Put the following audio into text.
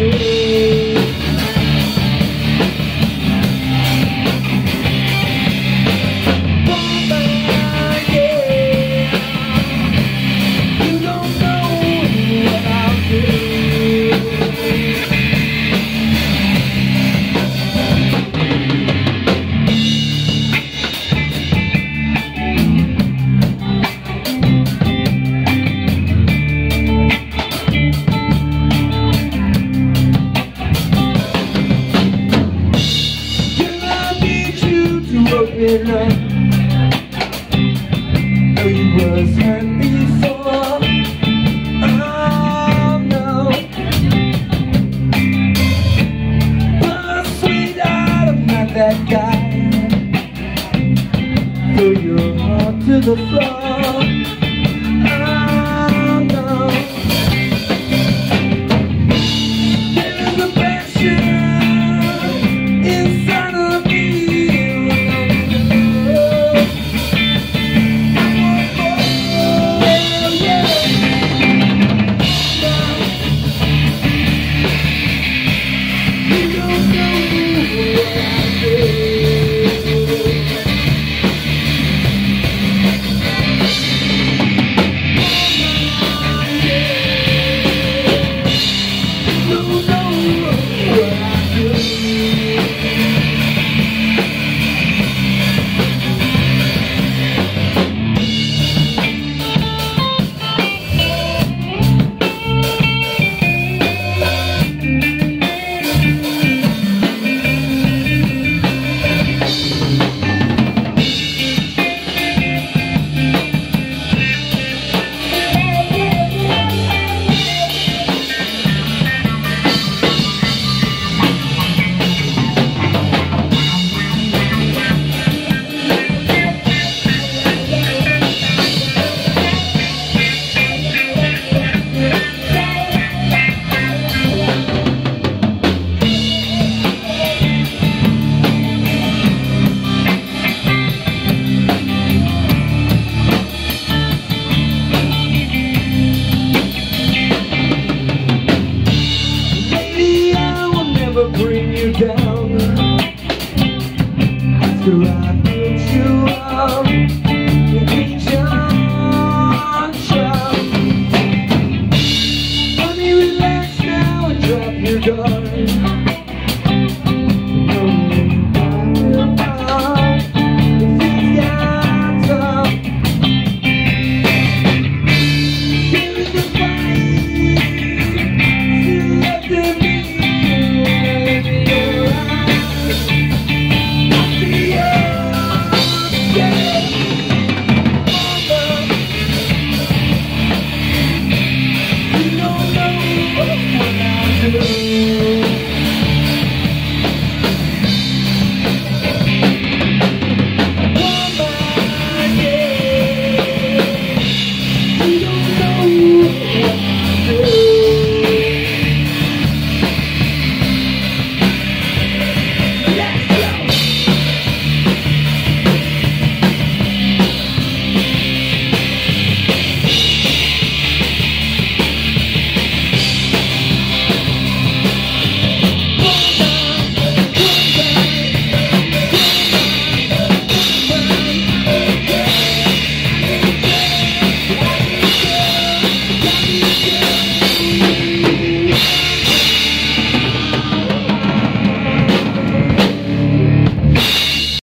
open was hurt before. Oh no. But sweetheart, I'm not that guy Throw your heart to the floor